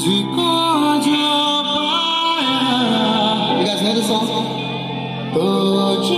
You guys know this song? Oh,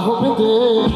arrepender.